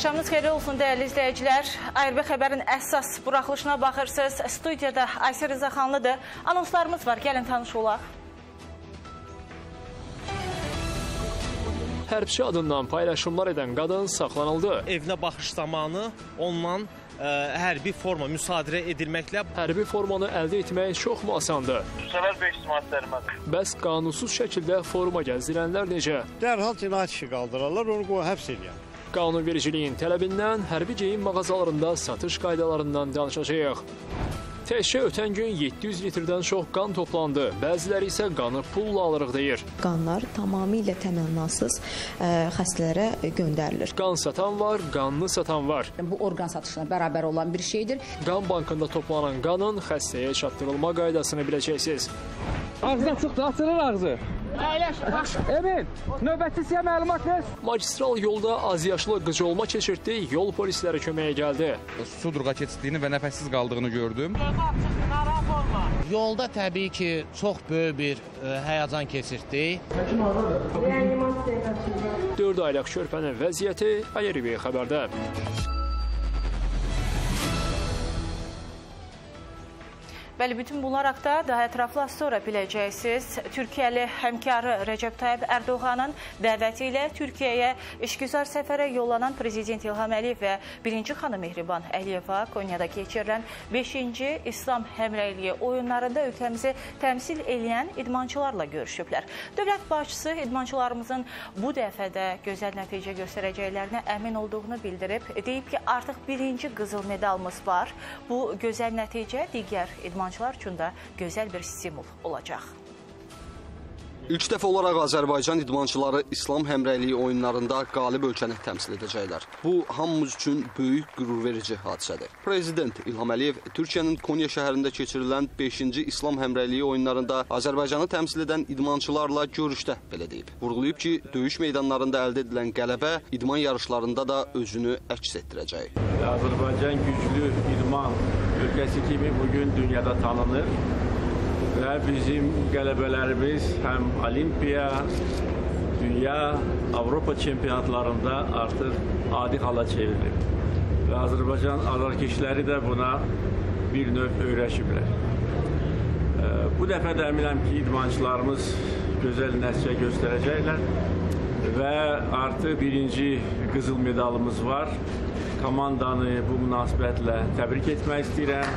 Axşamınız xeyirli olsun dəyərli izləyicilər. ARB xəbərin əsas buraxılışına baxırsınız. Studiyada Aysel Rızaxanlıdır. Anonslarımız var. Gəlin tanış olaq. Hərbçi adından paylaşımlar edən qadın saxlanıldı. evinə baxış zamanı ondan ə, hərbi forma müsadirə edilməklə Hərbi formanı əldə etmək çoxmu asandır? Tutsalar 500 manat cərimədir. Bəs qanunsuz şəkildə forma gəzdirənlər necə? Dərhal cinayət işi qaldırarlar, onu qoy həbs eləyər. Qanunvericiliyin tələbindən hərbi geyim mağazalarında satış qaydalarından danışacağıq. Təkcə ötən gün 700 litrdən çox qan toplandı. Bəziləri isə qanı pulla alırıq deyir. qanlar tamamilə təmənnasız ə, xəstələrə göndərilir. Qan satan var, qanını satan var. Bu orqan satışına bərabər olan bir şeydir. Qan bankında toplanan qanın xəstəyə çatdırılma qaydasını biləcəksiniz. Ağzına çıxdı, açılır ağzı. Emin, növbəti sizə məlumat ver. Magistral yolda azyaşlı qıcolma keçirtdi, yol polisləri köməyə gəldi. Sudurğa keçdiyini və nəfəssiz qaldığını gördüm. Yolda təbii ki, çox böyük bir ə, həyəcan keçirtdi. 4 aylıq körpənin vəziyyəti ARV xəbərdə. Bəli, bütün bunlar haqda daha ətraflı sonra biləcəksiniz. Türkiyəli həmkarı Rəcəb Tayyib Ərdoğanın dəvəti ilə Türkiyəyə işgüzar səfərə yollanan Prezident İlham Əliyev və birinci xanım Mehriban Əliyeva Konyada keçirilən 5-ci İslam həmrəyliyi oyunlarında ölkəmizi təmsil edən idmançılarla görüşüblər. Dövlət başçısı idmançılarımızın bu dəfədə gözəl nəticə göstərəcəklərinə əmin olduğunu bildirib. Deyib ki, artıq birinci qızıl medalımız var. Bu gözəl nəticə digər idmançılar üçün də gözəl bir stimul olacaq. İlk dəfə olaraq Azərbaycan idmançıları İslam həmrəyliyi oyunlarında qalib ölkəni təmsil edəcəklər. Bu hamımız üçün böyük qürurverici hadisədir. Prezident İlham Əliyev Türkiyənin Konya şəhərində keçirilən 5-ci İslam həmrəyliyi oyunlarında Azərbaycanı təmsil edən idmançılarla görüşdə belə deyib. Vurğulayıb ki, döyüş meydanlarında əldə edilən qələbə idman yarışlarında da özünü əks etdirəcək. Azərbaycan güclü idman ölkəsi kimi bugün dünyada tanınır və bizim qələbələrimiz həm olimpiya, dünya, Avropa çempionatlarında artıq adi hala çevrilir. Və Azərbaycan azarkeşləri də buna bir növ öyrəşiblər. Bu dəfə də əminəm ki, idmançılarımız gözəl nəticə göstərəcəklər və artıq birinci qızıl medalımız var. Komandanı bu münasibətlə təbrik etmək istəyirəm.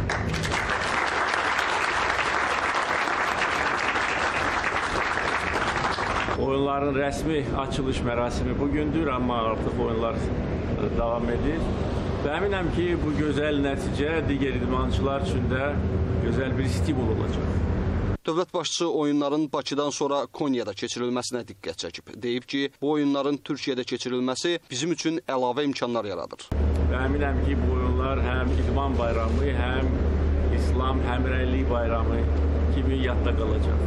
Oyunların rəsmi açılış mərasimi bugündür, amma artıq oyunlar davam edir. Və əminəm ki, bu gözəl nəticə digər idmançılar üçün də gözəl bir stimul olacaq. Dövlət başçısı oyunların Bakıdan sonra Konyada keçirilməsinə diqqət çəkib. Deyib ki, bu oyunların Türkiyədə keçirilməsi bizim üçün əlavə imkanlar yaradır. Və əminəm ki, bu oyunlar həm idman bayramı, həm İslam həmrəylik bayramı kimi yadda qalacaq.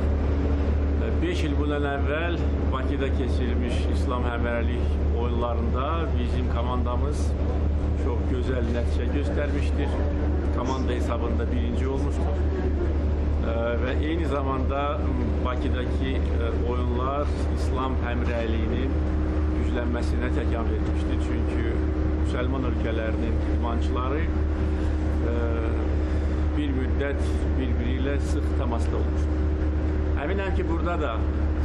5 il bundan əvvəl Bakıda keçirilmiş İslam həmrəylik oyunlarında bizim komandamız çox gözəl nəticə göstərmişdir. Komanda hesabında birinci olmuşdur. Və eyni zamanda Bakıdakı oyunlar İslam həmrəyliyinin güclənməsinə təkan vermişdir. Çünki müsəlman ölkələrinin idmançıları bir müddət bir-biri ilə sıx təmasda olmuşdur. Əminəm ki, burada da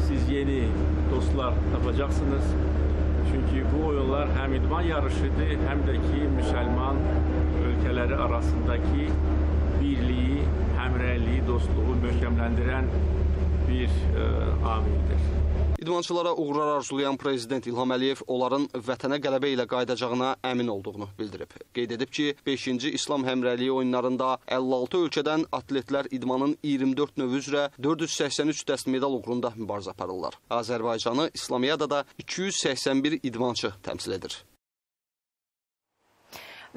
siz yeni dostlar tapacaqsınız. Çünki bu oyunlar həm idman yarışıdır, həm də ki, müsəlman ölkələri arasındakı birliyi, həmrəyliyi, dostluğu möhkəmləndirən bir ə, amildir. İdmançılara uğurlar arzulayan prezident İlham Əliyev onların vətənə qələbə ilə qayıdacağına əmin olduğunu bildirib. Qeyd edib ki, 5-ci İslam həmrəyliyi oyunlarında 56 ölkədən atletlər idmanın 24 növü üzrə 483 dəst medal uğrunda mübarizə aparırlar. Azərbaycanı İslamiyadada 281 idmançı təmsil edir.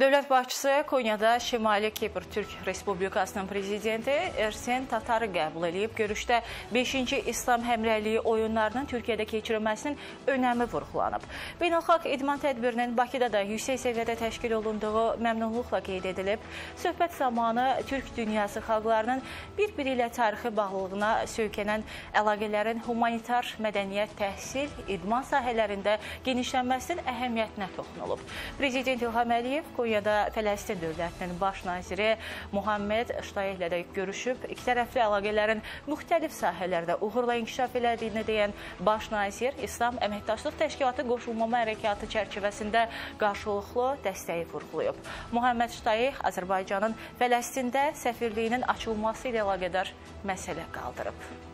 Dövlət başçısı Konyada Şimali Kipr Türk Respublikasının prezidenti Ersen Tatarı qəbul edib. Görüşdə 5-ci İslam həmrəyliyi oyunlarının Türkiyədə keçirilməsinin önəmi vurğulanıb. Beynəlxalq idman tədbirinin Bakıda da yüksək səviyyədə təşkil olunduğu məmnunluqla qeyd edilib. Söhbət zamanı Türk dünyası xalqlarının bir-biri ilə tarixi bağlılığına söykənən əlaqələrin humanitar, mədəniyyət, təhsil, idman sahələrində genişlənməsinin əhəmiyyətinə toxunulub. Prezident İlham Əliyev Konyada Fələstin dövlətinin baş naziri Muhammed Ştayeh ilə də görüşüb. İki tərəfli əlaqələrin müxtəlif sahələrdə uğurla inkişaf elədiyini deyən baş nazir İslam Əməkdaşlıq Təşkilatı qoşulmama hərəkatı çərçivəsində qarşılıqlı dəstəyi vurğulayıb. Muhammed Ştayeh Azərbaycanın Fələstində səfirliyinin açılması ilə əlaqədar məsələ qaldırıb.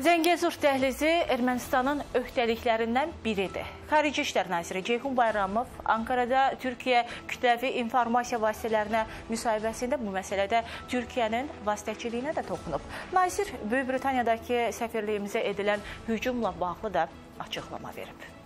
Zəngəzur dəhlizi Ermənistanın öhdəliklərindən biridir. Xarici İşlər naziri Ceyhun Bayramov Ankarada Türkiyə kütləvi informasiya vasitələrinə müsahibəsində bu məsələdə Türkiyənin vasitəçiliyinə də toxunub. Nazir Böyük Britaniyadakı səfirliyimizə edilən hücumla bağlı da açıqlama verib.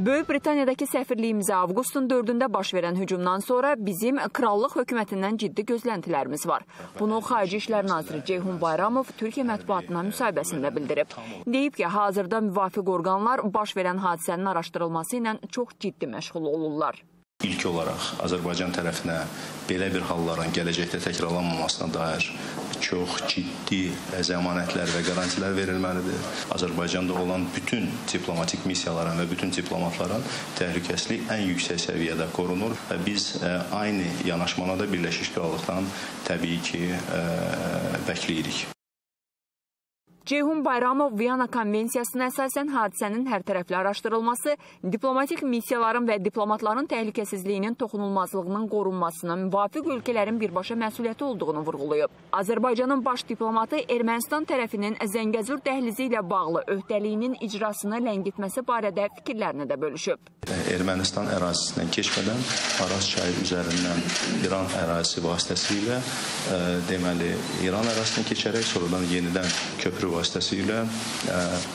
Böyük Britaniyadakı səfirliyimizə avqustun 4-də baş verən hücumdan sonra bizim krallıq hökumətindən ciddi gözləntilərimiz var. Bunu Xarici İşlər naziri Ceyhun Bayramov Türkiyə mətbuatına müsahibəsində bildirib. Deyib ki, hazırda müvafiq orqanlar baş verən hadisənin araşdırılması ilə çox ciddi məşğul olurlar. İlk olaraq Azərbaycan tərəfinə belə bir halların gələcəkdə təkrarlanmamasına dair çox ciddi zəmanətlər və qarantilər verilməlidir. Azərbaycanda olan bütün diplomatik missiyaların və bütün diplomatların təhlükəsizlik ən yüksək səviyyədə qorunur və biz aynı yanaşmana da Birləşmiş Krallıqdan təbii ki, bəkləyirik. Ceyhun Bayramov Viyana konvensiyasına əsasən hadisənin hərtərəfli araşdırılması, diplomatik missiyaların və diplomatların təhlükəsizliyinin toxunulmazlığının qorunmasının müvafiq ölkələrin birbaşa məsuliyyəti olduğunu vurğulayıb. Azərbaycanın baş diplomatı Ermənistan tərəfinin Zəngəzur dəhlizi ilə bağlı öhdəliyinin icrasını ləngitməsi barədə fikirlərini də bölüşüb. Ermənistan ərazisindən keçmədən Araz çayı üzərindən İran ərazisi vasitəsilə e, deməli İran ərazisindən keçərək sonradan yenidən köprü vasitəsilə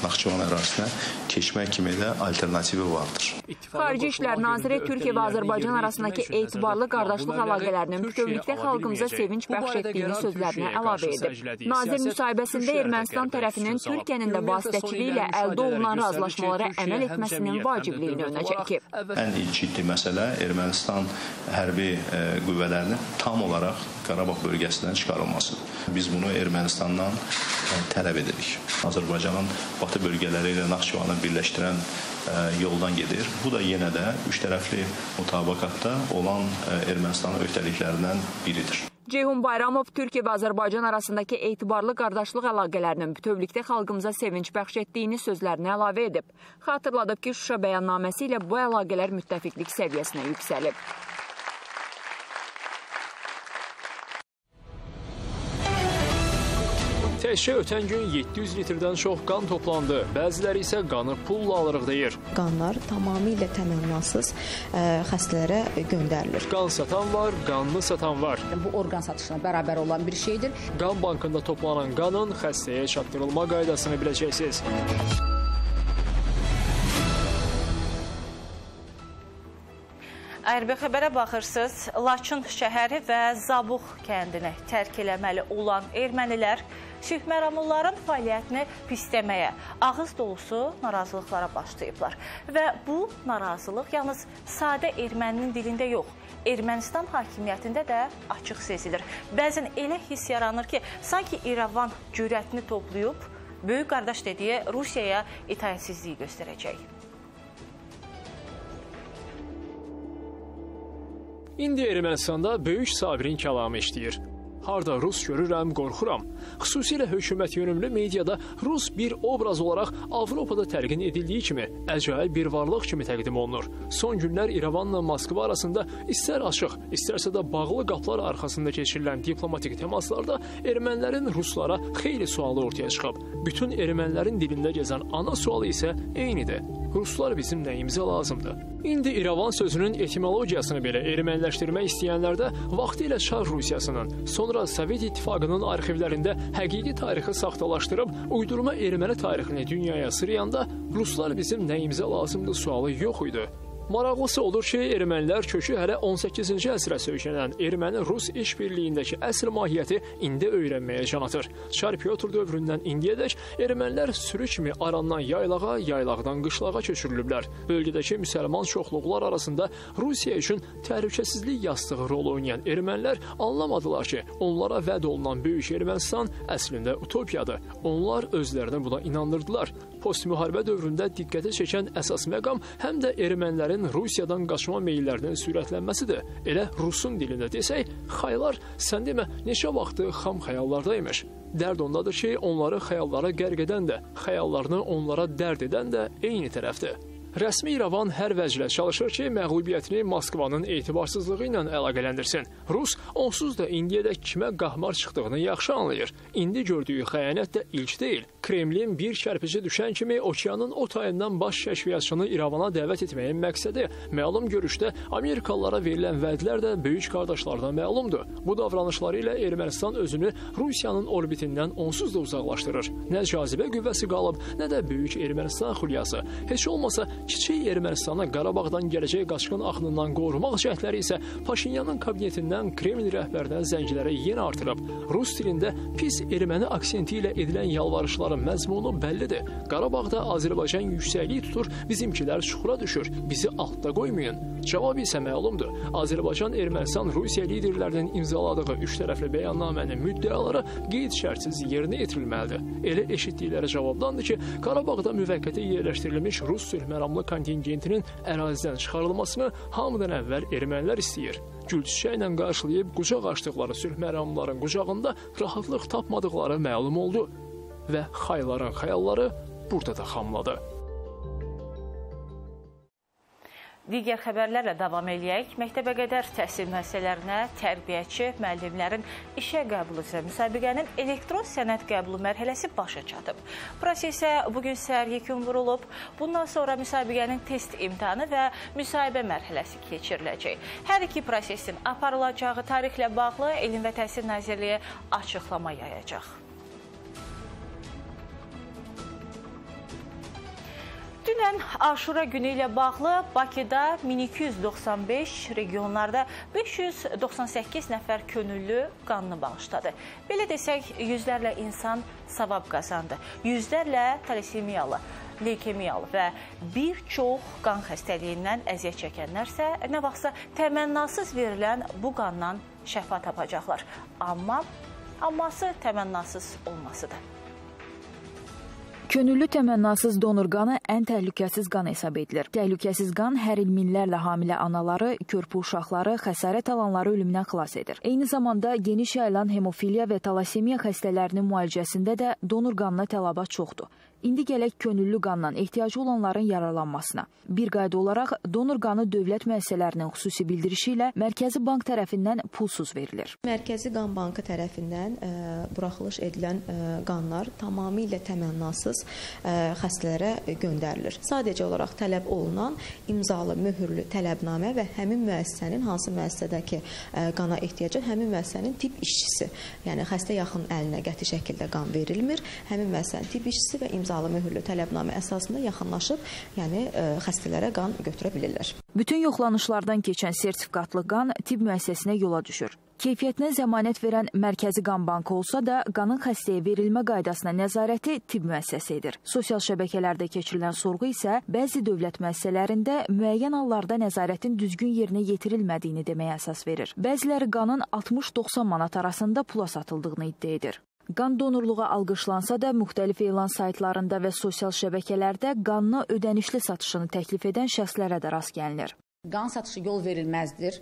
Naxçıvan ərazisinə keçmək kimi də alternativi vardır. Xarici İşlər Naziri Türkiyə və Azərbaycan arasındakı etibarlı qardaşlıq əlaqələrinin bütövlükdə xalqımıza sevinç bəxş etdiyini sözlərinə əlavə edib. Nazir müsahibəsində Ermənistan tərəfinin Türkiyənin də vasitəçiliyi ilə əldə olunan razılaşmalara əməl etməsinin vacibliyini önə çəkib. Ən ciddi məsələ Ermənistan hərbi e, qüvvələrinin tam olaraq Qarabağ bölgəsindən çıxarılmasıdır. Biz bunu Ermənistandan e, tələb edirik. Azərbaycanın batı bölgələri ilə Naxçıvanı birləşdirən e, yoldan gedir. Bu da yenə də üç tərəfli mutabaqatda olan Ermənistanın öhdəliklərindən biridir. Ceyhun Bayramov Türkiyə və Azərbaycan arasındakı etibarlı qardaşlıq əlaqələrinin bütövlükdə xalqımıza sevinç bəxş etdiyini sözlərinə əlavə edib. Xatırladıb ki, Şuşa bəyannaməsi ilə bu əlaqələr müttəfiqlik səviyyəsinə yüksəlib. Təkcə ötən gün 700 litrdən çox qan toplandı. Bəziləri isə qanı pulla alırıq deyir. Qanlar tamamilə təmənnasız ə, xəstələrə göndərilir. Qan satan var, qanlı satan var. Bu orqan satışına bərabər olan bir şeydir. Qan bankında toplanan qanın xəstəyə çatdırılma qaydasını biləcəksiniz. ARB xəbərə baxırsınız. Laçın şəhəri və Zabux kəndini tərk eləməli olan ermənilər sülh məramlıların fəaliyyətini pisləməyə, ağız dolusu narazılıqlara başlayıblar. Və bu narazılıq yalnız sadə erməninin dilində yox, Ermənistan hakimiyyətində də açıq sezilir. Bəzən elə hiss yaranır ki, sanki İrəvan cürətini toplayıb, böyük qardaş dediyi Rusiyaya itaətsizliyi göstərəcək. İndi Ermənistanda böyük Sabirin kəlamı işləyir. Harda rus görürəm, qorxuram. Xüsusilə hökumət yönümlü mediada rus bir obraz olaraq Avropada təlqin edildiyi kimi əcaib bir varlıq kimi təqdim olunur. Son günlər İrəvanla Moskva arasında istər açıq, istərsə də bağlı qapılar arxasında keçirilən diplomatik təmaslarda ermənilərin ruslara xeyli sualı ortaya çıxıb. Bütün ermənilərin dilində gəzən ana sualı isə eynidir. Ruslar bizim nəyimizə lazımdır? İndi İrəvan sözünün etimologiyasını belə erməniləşdirmək istəyənlərdə vaxtilə Çar Rusiyasının, sonra Sovet İttifaqının arxivlərində həqiqi tarixi saxtalaşdırıb uydurma erməni tarixini dünyaya sırıyanda Ruslar bizim nəyimizə lazımdır sualı yox idi. Maraqlısı odur ki, ermənilər kökü hələ 18-ci əsrə söykənən erməni-rus işbirliyindəki əsl mahiyyəti indi öyrənməyə can atır. Çar Pyotr dövründən indiyədək ermənilər sürü kimi arandan yaylağa, yaylaqdan qışlağa köçürülüblər. Bölgədəki müsəlman çoxluqlar arasında Rusiya üçün təhlükəsizlik yastığı rol oynayan ermənilər anlamadılar ki, onlara vəd olunan böyük Ermənistan əslində utopiyadır. Onlar özlərini buna inandırdılar. Postmüharibə dövründə diqqəti çəkən əsas məqam həm də ermənilərin Rusiyadan qaçma meyllərinin sürətlənməsidir. Elə rusun dilində desək, xaylar sən demə neçə vaxtı xam xəyallardaymış. Dərd ondadır ki, onları xəyallara qərq edən də, xəyallarını onlara dərd edən də eyni tərəfdir. Rəsmi İrəvan hər vəclə çalışır ki, məğlubiyyətini Moskvanın etibarsızlığı ilə əlaqələndirsin. Rus onsuz da indiyədək kimə qahmar çıxdığını yaxşı anlayır. İndi gördüyü xəyanət də ilk deyil. Kremlin bir kərpici düşən kimi okeanın o tayından baş kəşfiyyatçını İrəvana dəvət etməyin məqsədi məlum görüşdə Amerikalılara verilən vədlər də böyük qardaşlardan məlumdur. Bu davranışları ilə Ermənistan özünü Rusiyanın orbitindən onsuz da uzaqlaşdırır. Nə cazibə qüvvəsi qalıb, nə də böyük Ermənistan xülyası. Heç olmasa Kiçik Ermənistanı Qarabağdan gələcək qaçqın axınından qorumaq cəhdləri isə Paşinyanın kabinetindən Kreml rəhbərinə zənglərə yenə artırıb. Rus dilində pis erməni aksenti ilə edilən yalvarışların məzmunu bəllidir. Qarabağda Azərbaycan yüksəklik tutur, bizimkilər çuxura düşür. Bizi altda qoymayın. Cavab isə məlumdur. Azərbaycan Ermənistan Rusiya liderlərinin imzaladığı üç tərəfli bəyannamənin müddəaları qeyd şərtsiz yerinə yetirilməlidir. Elə eşitdikləri cavabdandır ki, Qarabağda müvəqqəti yerləşdirilmiş Rus sülh məramlı davamlı kontingentinin ərazidən çıxarılmasını hamıdan əvvəl ermənilər istəyir. Gülçiçək ilə qarşılayıb qucaq açdıqları sülh məramların qucağında rahatlıq tapmadıqları məlum oldu və xayların xəyalları burada da xamladı. Digər xəbərlərlə davam eləyək. Məktəbə qədər təhsil müəssisələrinə tərbiyəçi, müəllimlərin işə qəbulu üzrə müsabiqənin elektron sənəd qəbulu mərhələsi başa çatıb. Prosesə bugün səhər yekun vurulub. Bundan sonra müsabiqənin test imtahanı və müsahibə mərhələsi keçiriləcək. Hər iki prosesin aparılacağı tarixlə bağlı Elm və Təhsil Nazirliyi açıqlama yayacaq. Dünən Aşura günü ilə bağlı Bakıda 1295, regionlarda 598 nəfər könüllü qanını bağışladı. Belə desək, yüzlərlə insan savab qazandı. Yüzlərlə talasemiyalı, leykemiyalı və bir çox qan xəstəliyindən əziyyət çəkənlərsə nə vaxtsa təmənnasız verilən bu qandan şəfa tapacaqlar. Amma amması təmənnasız olmasıdır. Könüllü təmənnasız donor qanı ən təhlükəsiz qan hesab edilir. Təhlükəsiz qan hər il minlərlə hamilə anaları, körpü uşaqları, xəsarət alanları ölümdən xilas edir. Eyni zamanda geniş yayılan hemofiliya və talasemiya xəstələrinin müalicəsində də donor qanına tələbat çoxdur. İndi gələk könüllü qandan ehtiyacı olanların yararlanmasına. Bir qayda olaraq donor qanı dövlət müəssisələrinin xüsusi bildirişi ilə Mərkəzi Bank tərəfindən pulsuz verilir. Mərkəzi Qan Bankı tərəfindən ə, e, buraxılış edilən ə, e, qanlar tamamilə təmənnasız ə, e, xəstələrə göndərilir. Sadəcə olaraq tələb olunan imzalı, möhürlü tələbnamə və həmin müəssisənin hansı müəssisədəki ə, qana ehtiyacı həmin müəssisənin tibb işçisi, yəni xəstə yaxın əlinə qəti şəkildə qan verilmir. Həmin müəssisənin tibb işçisi və imzalı imzalı möhürlü tələbnamə əsasında yaxınlaşıb, yəni e, xəstələrə qan götürə bilirlər. Bütün yoxlanışlardan keçən sertifikatlı qan tibb müəssisəsinə yola düşür. Keyfiyyətinə zəmanət verən Mərkəzi Qan Bankı olsa da, qanın xəstəyə verilmə qaydasına nəzarəti tibb müəssisəsi edir. Sosial şəbəkələrdə keçirilən sorğu isə bəzi dövlət müəssisələrində müəyyən hallarda nəzarətin düzgün yerinə yetirilmədiyini deməyə əsas verir. Bəziləri qanın 60-90 manat arasında pula satıldığını iddia edir. Qan donorluğa alqışlansa da, müxtəlif elan saytlarında və sosial şəbəkələrdə qanına ödənişli satışını təklif edən şəxslərə də rast gəlinir. Qan satışı yol verilməzdir.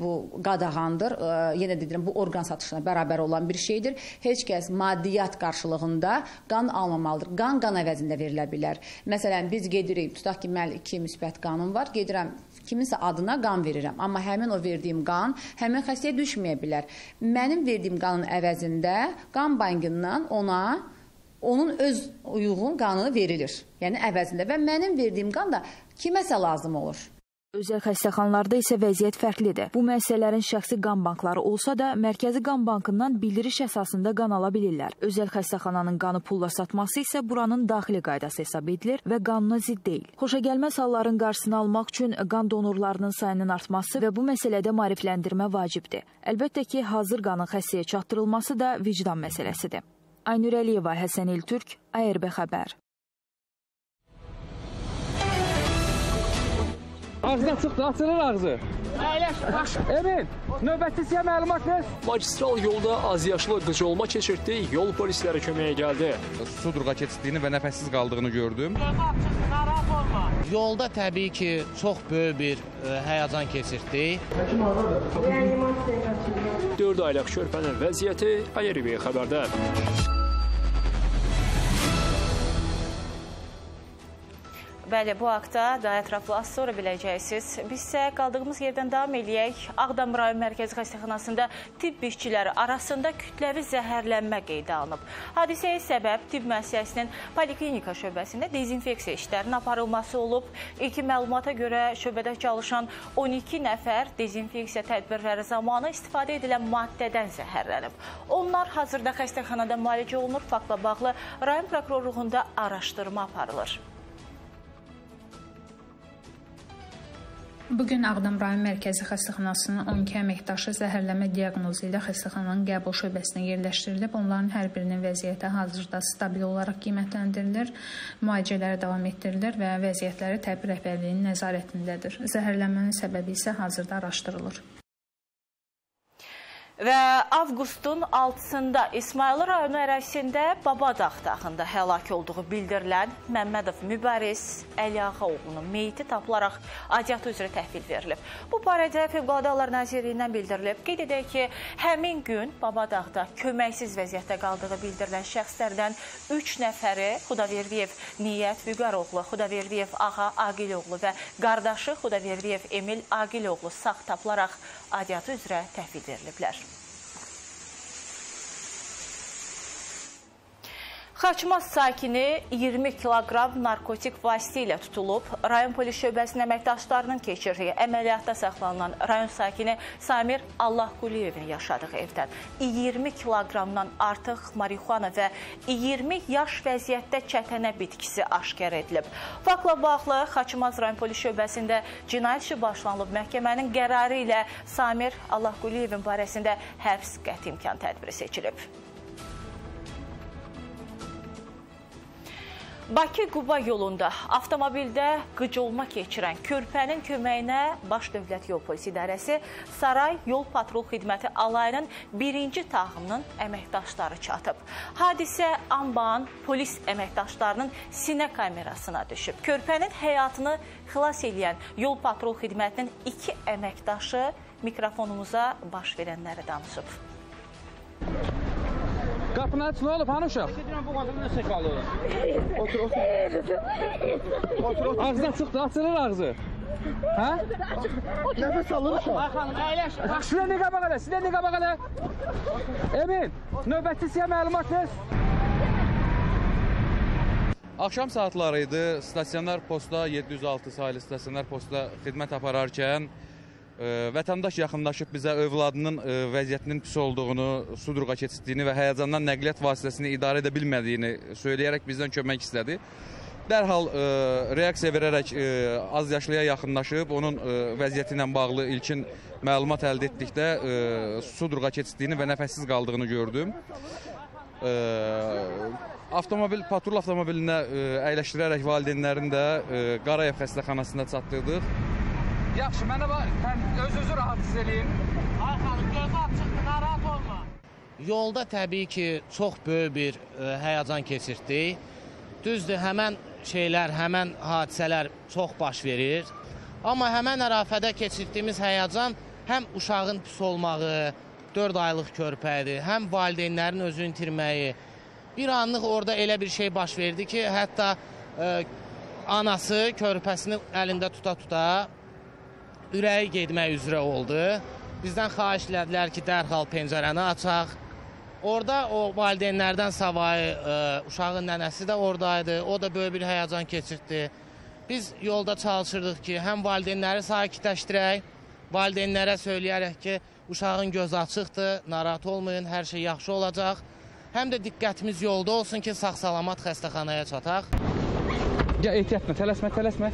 Bu qadağandır. Yenə deyirəm, bu orqan satışına bərabər olan bir şeydir. Heç kəs maddiyyat qarşılığında qan almamalıdır. Qan qan əvəzində verilə bilər. Məsələn, biz gedirik, tutaq ki, mənim 2 müsbət qanım var, gedirəm kiminsə adına qan verirəm. Amma həmin o verdiyim qan həmin xəstəyə düşməyə bilər. Mənim verdiyim qanın əvəzində qan bankından ona onun öz uyğun qanını verilir. Yəni əvəzində və mənim verdiyim qan da kiməsə lazım olur. Özəl xəstəxanalarda isə vəziyyət fərqlidir. Bu müəssisələrin şəxsi qan bankları olsa da, Mərkəzi Qan Bankından bildiriş əsasında qan ala bilirlər. Özəl xəstəxananın qanı pulla satması isə buranın daxili qaydası hesab edilir və qanuna zidd deyil. Xoşagəlməz halların qarşısını almaq üçün qan donorlarının sayının artması və bu məsələdə maarifləndirmə vacibdir. Əlbəttə ki, hazır qanın xəstəyə çatdırılması da vicdan məsələsidir. Aynur Əliyeva, Həsən İltürk, ARB xəbər. Ağzına çıxdı, açılır ağzı. Əyləş, baş. Emin, növbətçisiyə məlumat ver. Magistral yolda azyaşlı qıcolma keçirtdi, yol polisləri köməyə gəldi. Sudurqa keçdiyini və nəfəssiz qaldığını gördüm. Yolda təbii ki, çox böyük bir ə, həyəcan keçirtdi. 4 aylıq körpənin vəziyyəti ARB xəbərdə. Bəli, bu haqda daha ətraflı az sonra biləcəksiniz. Biz isə qaldığımız yerdən davam eləyək. Ağdam rayon mərkəzi xəstəxanasında tibb işçiləri arasında kütləvi zəhərlənmə qeydə alınıb. Hadisəyə səbəb tibb müəssisəsinin poliklinika şöbəsində dezinfeksiya işlərinin aparılması olub. İlkin məlumata görə şöbədə çalışan 12 nəfər dezinfeksiya tədbirləri zamanı istifadə edilən maddədən zəhərlənib. Onlar hazırda xəstəxanada müalicə olunur. Faktla bağlı rayon prokurorluğunda araşdırma aparılır. Bu gün Ağdam rayon mərkəzi xəstəxanasının 12 əməkdaşı zəhərlənmə diaqnozu ilə xəstəxananın qəbul şöbəsinə yerləşdirilib. Onların hər birinin vəziyyəti hazırda stabil olaraq qiymətləndirilir, müalicələri davam etdirilir və vəziyyətləri təbib rəhbərliyinin nəzarətindədir. Zəhərlənmənin səbəbi isə hazırda araşdırılır. Və avqustun 6-sında İsmayılı rayonu ərazisində Babadağ dağında həlak olduğu bildirilən Məmmədov Mübariz Əliağa oğlunun meyiti tapılaraq adiyyatı üzrə təhvil verilib. Bu barədə Fövqəladə Hallar Nazirliyindən bildirilib. Qeyd edək ki, həmin gün Babadağda köməksiz vəziyyətdə qaldığı bildirilən şəxslərdən 3 nəfəri Xudaverdiyev Niyyət Vüqaroğlu, Xudaverdiyev Ağa Aqiloğlu və qardaşı Xudaverdiyev Emil Aqiloğlu sağ tapılaraq adiyyatı üzrə təhvil veriliblər. Xaçmaz sakini 20 kiloqram narkotik vasitə ilə tutulub. Rayon polis şöbəsinin əməkdaşlarının keçirdiyi əməliyyatda saxlanılan rayon sakini Samir Allahquliyevin yaşadığı evdən 20 kiloqramdan artıq marixuana və 20 yaş vəziyyətdə çətənə bitkisi aşkar edilib. Faktla bağlı Xaçmaz rayon polis şöbəsində cinayət işi başlanılıb. Məhkəmənin qərarı ilə Samir Allahquliyevin barəsində həbs qəti imkan tədbiri seçilib. Bakı-Quba yolunda avtomobildə qıcolma keçirən körpənin köməyinə Baş Dövlət Yol Polisi İdarəsi Saray Yol Patrul Xidməti alayının birinci tağımının əməkdaşları çatıb. Hadisə Amban polis əməkdaşlarının sinə kamerasına düşüb. Körpənin həyatını xilas edən Yol Patrul Xidmətinin iki əməkdaşı mikrofonumuza baş verənləri danışıb. Qapını aç, nə olub, hanı uşaq? Bu qadın nəsə qalır. Otur, otur. Otur, otur. Ağzına çıxdı, açılır ağzı. Hə? Nəfəs alır uşaq. Ay xanım, əyləş. Sizə nə qabaq elə, sizə nə qabaq elə. Emin, növbətçisiyə məlumat ver. Axşam saatları idi. Stasionar posta 706 sayılı stasionar posta xidmət apararkən vətəndaş yaxınlaşıb bizə övladının ə, vəziyyətinin pis olduğunu, sudurqa keçdiyini və həyəcandan nəqliyyat vasitəsini idarə edə bilmədiyini söyləyərək bizdən kömək istədi. Dərhal ə, reaksiya verərək ə, az yaşlıya yaxınlaşıb onun ə, vəziyyəti ilə bağlı ilkin məlumat əldə etdikdə ə, sudurqa keçdiyini və nəfəssiz qaldığını gördüm. Ə, avtomobil patrul avtomobilinə ə, əyləşdirərək valideynlərini də ə, Qarayev xəstəxanasında çatdırdıq. Yaxşı, mənə bax, öz-özü rahat hiss eləyim. Ay xanım, gözü açıqdır, narahat olma. Yolda təbii ki, çox böyük bir ə, həyəcan keçirtdik. Düzdür, həmən şeylər, həmən hadisələr çox baş verir. Amma həmən ərafədə keçirdiyimiz həyəcan həm uşağın pis olmağı, 4 aylıq körpədir, həm valideynlərin özünü itirməyi. Bir anlıq orada elə bir şey baş verdi ki, hətta ə, anası körpəsini əlində tuta-tuta ürəyi getmək üzrə oldu. Bizdən xahiş elədilər ki, dərhal pəncərəni açaq. Orada o valideynlərdən savayı ə, uşağın nənəsi də oradaydı. O da böyük bir həyəcan keçirtdi. Biz yolda çalışırdıq ki, həm valideynləri sakitləşdirək, valideynlərə söyləyərək ki, uşağın gözü açıqdır, narahat olmayın, hər şey yaxşı olacaq. Həm də diqqətimiz yolda olsun ki, sağ-salamat xəstəxanaya çataq. Ya ehtiyatla, tələsmə, tələsmə.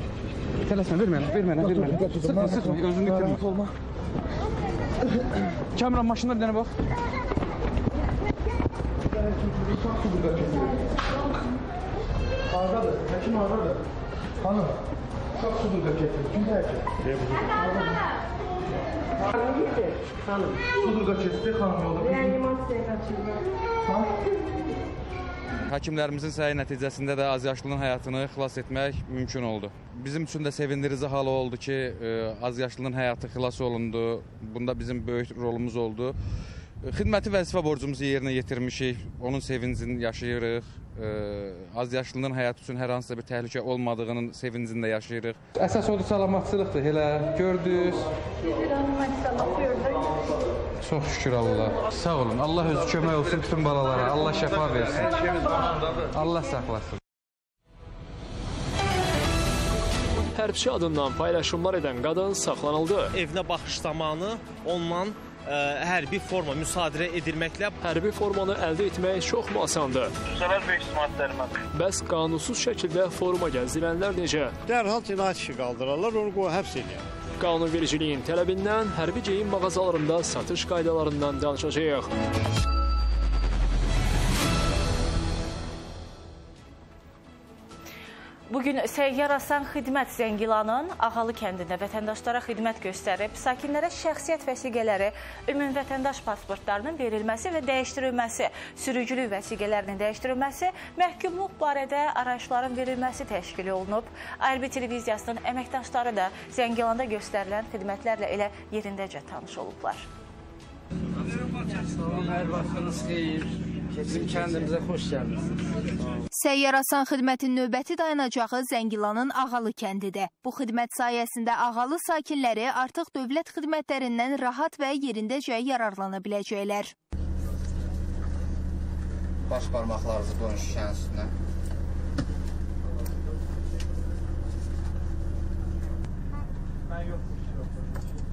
Tələsmə, ver mənə, ver mənə, ver mənə. Sıxma, sıxma, özünü itirmə. olma. Kamran maşına bir dənə bax. Hardadır? Həkim hardadır? Xanım, uşaq sudur dökətir. Kimdə həkim? Xanım. Sudur dökətir, xanım yolda. Reanimasiyaya qaçırdı. Həkimlərimizin səyi nəticəsində də azyaşlının həyatını xilas etmək mümkün oldu. Bizim üçün də sevindirici hal oldu ki, e, azyaşlının həyatı xilas olundu. Bunda bizim böyük rolumuz oldu. Xidməti vəzifə borcumuzu yerinə yetirmişik. Onun sevincini yaşayırıq. E, Azyaşlının həyatı üçün hər hansısa bir təhlükə olmadığının sevincində yaşayırıq. Əsas odur salamatçılıqdır, elə gördünüz. Çox şükür Allah. Sağ olun. Allah özü kömək olsun bütün balalara. Allah şəfa versin. Allah saxlasın. Hərbçi adından paylaşımlar edən qadın saxlanıldı. Evinə baxış zamanı ondan hərbi forma müsadirə edilməklə Hərbi formanı əldə etmək çoxmu asandır? Səbəb böyük ismarətlərimə. Bəs qanunsuz şəkildə forma gəzdirənlər necə? Dərhal cinayət işi qaldırarlar, onu qoy həbs eləyər. Qanunvericiliyin tələbindən hərbi geyim mağazalarında satış qaydalarından danışacağıq. Bugün Səyyar Asan Xidmət Zəngilanın Ağalı kəndində vətəndaşlara xidmət göstərib, sakinlərə şəxsiyyət vəsiqələri, ümumi vətəndaş pasportlarının verilməsi və dəyişdirilməsi, sürücülük vəsiqələrinin dəyişdirilməsi, məhkumluq barədə arayışların verilməsi təşkil olunub. ARB televiziyasının əməkdaşları da Zəngilanda göstərilən xidmətlərlə elə yerindəcə tanış olublar. Salam, hər vaxtınız xeyir. Bizim kəndimizə xoş gəlmisiniz. Səyyar Asan xidmətin növbəti dayanacağı Zəngilanın Ağalı kəndidir. Bu xidmət sayəsində Ağalı sakinləri artıq dövlət xidmətlərindən rahat və yerindəcə yararlana biləcəklər. Baş barmaqlarınızı qoyun şüşənin üstünə.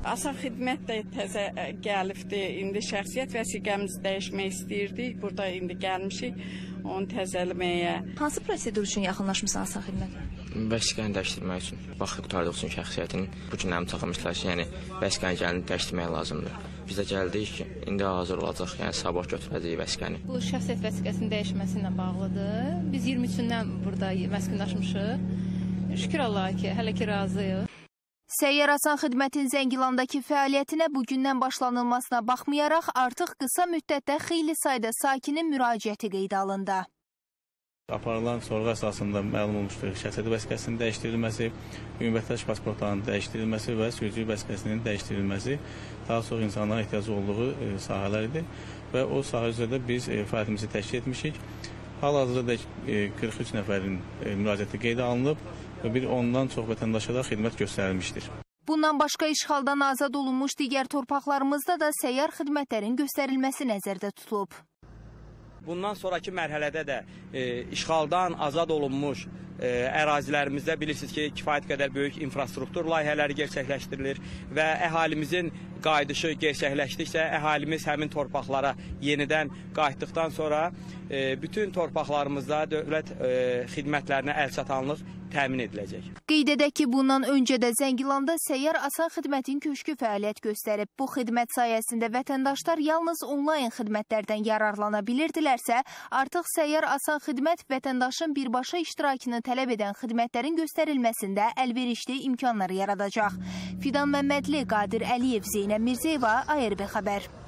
Asan xidmət də təzə ə, gəlibdir. İndi şəxsiyyət vəsiqəmizi dəyişmək istəyirdik. Burada indi gəlmişik onu təzələməyə. Hansı prosedur üçün yaxınlaşmısan Asan xidmətə? Vəsiqəni dəyişdirmək üçün, vaxt qurtardıq üçün şəxsiyyətin bu günlərim çatmışlar ki, yəni vəsiqəni gəlin dəyişdirmək lazımdır. Biz də gəldik ki, indi hazır olacaq, yəni sabah götürəcəyik vəsiqəni. Bu şəxsiyyət vəsiqəsinin dəyişməsi ilə bağlıdır. Biz 23-dən burada məskunlaşmışıq. Şükür Allaha ki, hələ ki razıyıq. Səyyar Asan xidmətin Zəngilandakı fəaliyyətinə bugündən başlanılmasına baxmayaraq artıq qısa müddətdə xeyli sayda sakinin müraciəti qeydə alındı. Aparılan sorğu əsasında məlum olmuşdur şəxsiyyət vəsiqəsinin dəyişdirilməsi, ümumi vətəndaş pasportlarının dəyişdirilməsi və sürücülük vəsiqəsinin dəyişdirilməsi daha çox insanların ehtiyacı olduğu e, sahələr idi və o sahə üzrə də biz e, fəaliyyətimizi təşkil etmişik. Hal-hazırda da 43 nəfərin e, müraciəti qeydə alınıb və bir ondan çox vətəndaşa da xidmət göstərilmişdir. Bundan başqa işğaldan azad olunmuş digər torpaqlarımızda da səyyar xidmətlərin göstərilməsi nəzərdə tutulub. Bundan sonraki mərhələdə də e, işğaldan azad olunmuş e, ərazilərimizdə bilirsiniz ki, kifayət qədər böyük infrastruktur layihələri gerçəkləşdirilir və əhalimizin qayıdışı gerçəkləşdikcə əhalimiz həmin torpaqlara yenidən qayıtdıqdan sonra e, bütün torpaqlarımızda dövlət e, xidmətlərinə əlçatanlıq təmin ediləcək. Qeyd edək ki, bundan öncə də Zəngilanda səyyar asan xidmətin köşkü fəaliyyət göstərib. Bu xidmət sayəsində vətəndaşlar yalnız onlayn xidmətlərdən yararlana bilirdilərsə, artıq səyyar asan xidmət vətəndaşın birbaşa iştirakını tələb edən xidmətlərin göstərilməsində əlverişli imkanlar yaradacaq. Fidan Məmmədli, Qadir Əliyev, Zeynəb Mirzəyeva, ARB xəbər.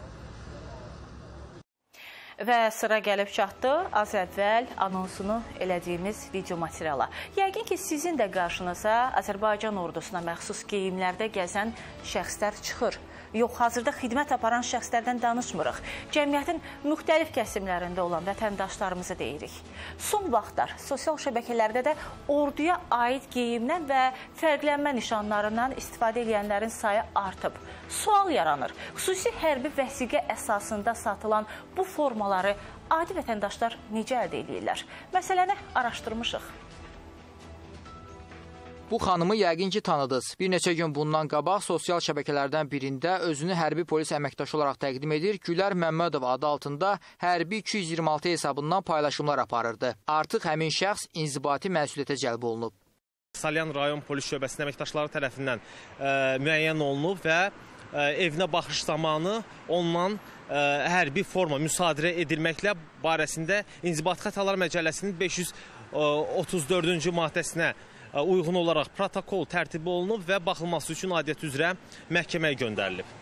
Və sıra gəlib çatdı az əvvəl anonsunu elədiyimiz video materiala. Yəqin ki, sizin də qarşınıza Azərbaycan ordusuna məxsus geyimlərdə gəzən şəxslər çıxır. Yox, hazırda xidmət aparan şəxslərdən danışmırıq. Cəmiyyətin müxtəlif kəsimlərində olan vətəndaşlarımızı deyirik. Son vaxtlar sosial şəbəkələrdə də orduya aid geyimdən və fərqlənmə nişanlarından istifadə edənlərin sayı artıb. Sual yaranır. Xüsusi hərbi vəsiqə əsasında satılan bu formaları adi vətəndaşlar necə əldə edirlər? Məsələni araşdırmışıq. Bu xanımı yəqin ki tanıdınız. Bir neçə gün bundan qabaq sosial şəbəkələrdən birində özünü hərbi polis əməkdaşı olaraq təqdim edir, Gülər Məmmədov adı altında hərbi 226 hesabından paylaşımlar aparırdı. Artıq həmin şəxs inzibati məsuliyyətə cəlb olunub. Salyan rayon polis şöbəsinin əməkdaşları tərəfindən ə, müəyyən olunub və ə, evinə baxış zamanı ondan ə, hərbi forma müsadirə edilməklə barəsində İnzibati Xətalar Məcəlləsinin 534-cü maddəsinə uyğun olaraq protokol tərtib olunub və baxılması üçün aidiyyət üzrə məhkəməyə göndərilib.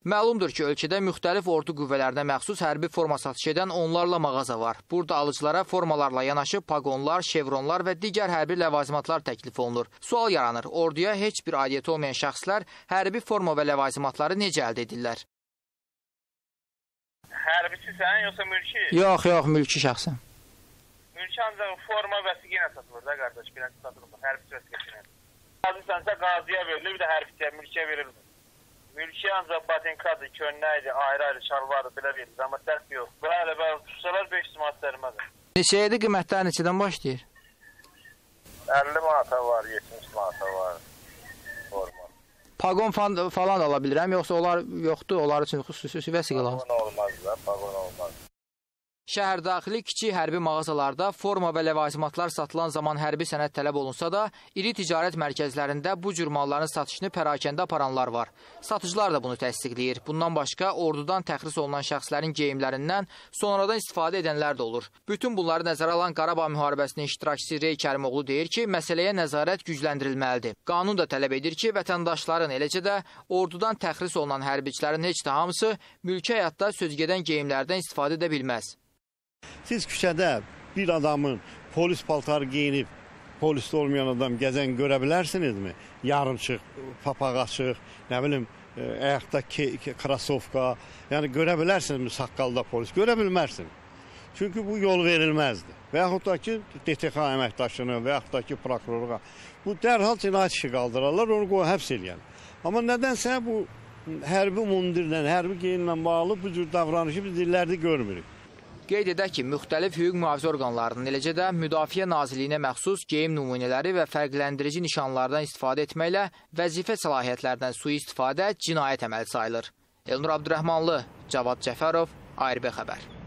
Məlumdur ki, ölkədə müxtəlif ordu qüvvələrinə məxsus hərbi forma satış edən onlarla mağaza var. Burada alıcılara formalarla yanaşı paqonlar, şevronlar və digər hərbi ləvazimatlar təklif olunur. Sual yaranır, orduya heç bir aidiyyəti olmayan şəxslər hərbi forma və ləvazimatları necə əldə edirlər? Hərbisisən, yoxsa mülki? Yox, yox, mülki şəxsən. Mülki ancaq forma vəsiqə ilə satılır da qardaş, birinci satılır, hərbisi vəsiqəsi ilə. Qazısansa qaziyə verilir, bir də hərbisiyə, mülkiyə verilmir. Mülki ancaq batinkadır, könnəydir, ayrı-ayrı şalvardır, belə verilir, amma dərs yox. Bəli, bəli, tutsalar 500 manat dərmədir. Neçəyədir qiymətlər neçədən başlayır? 50 manata var, 70 manata var. Forma. Paqon falan, falan da ala bilirəm, yoxsa onlar yoxdur, onlar üçün xüsusi vəsiqə lazım. Paqon olmaz da, paqon olmaz. Şəhərdaxili kiçik hərbi mağazalarda forma və ləvazimatlar satılan zaman hərbi sənəd tələb olunsa da, iri ticarət mərkəzlərində bu cür malların satışını pərakəndə aparanlar var. Satıcılar da bunu təsdiqləyir. Bundan başqa ordudan təxris olunan şəxslərin geyimlərindən sonradan istifadə edənlər də olur. Bütün bunları nəzərə alan Qarabağ müharibəsinin iştirakçısı Rey Kərimoğlu deyir ki, məsələyə nəzarət gücləndirilməlidir. Qanun da tələb edir ki, vətəndaşların, eləcə də ordudan təxris olunan hərbiçilərin heç də hamısı mülki həyatda sözgedən geyimlərdən istifadə edə bilməz. Siz küçədə bir adamın polis paltarı geyinib, polisdə olmayan adam gəzən görə bilərsinizmi? Yarımçıq, papaq açıq, nə bilim, ə, ayaqda krasovka, yəni görə bilərsinizmi saqqalda polis? Görə bilmərsin. Çünki bu yol verilməzdir. Və yaxud da ki, DTX əməkdaşını və yaxud da ki, prokurorluğa bu dərhal cinayət işi qaldırarlar, onu qoy həbs eləyən. Amma nədənsə bu hərbi mundirlə, hərbi geyimlə bağlı bu cür davranışı biz illərdir görmürük. Qeyd edək ki, müxtəlif hüquq mühafizə orqanlarının, eləcə də Müdafiə Nazirliyinə məxsus geyim nümunələri və fərqləndirici nişanlardan istifadə etməklə vəzifə səlahiyyətlərdən sui-istifadə cinayət əməli sayılır. Elnur Abdurrahmanlı, Cavad Cəfərov, ARB xəbər.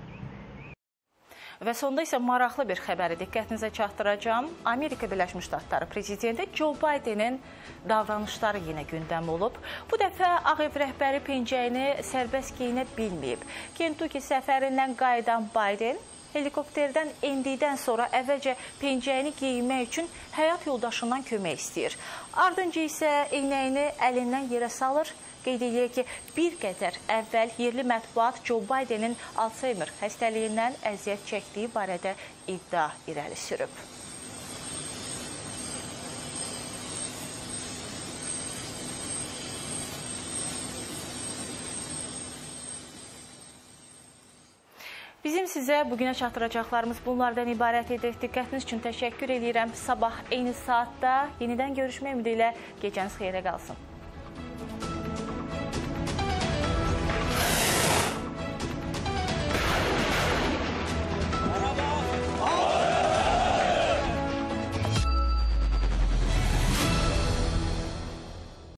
Və sonda isə maraqlı bir xəbəri diqqətinizə çatdıracağam. Amerika Birləşmiş Ştatları prezidenti Joe Bidenin davranışları yenə gündəm olub. Bu dəfə Ağ Ev rəhbəri pencəyini sərbəst geyinə bilməyib. Kentucky səfərindən qayıdan Biden helikopterdən endikdən sonra əvvəlcə pencəyini geyinmək üçün həyat yoldaşından kömək istəyir. Ardınca isə eynəyini əlindən yerə salır Qeyd edək ki, bir qədər əvvəl yerli mətbuat Joe Bidenin Alzheimer xəstəliyindən əziyyət çəkdiyi barədə iddia irəli sürüb. Bizim sizə bugünə çatdıracaqlarımız bunlardan ibarət edir. Diqqətiniz üçün təşəkkür edirəm. Sabah eyni saatda yenidən görüşmək ümidi ilə gecəniz xeyrə qalsın.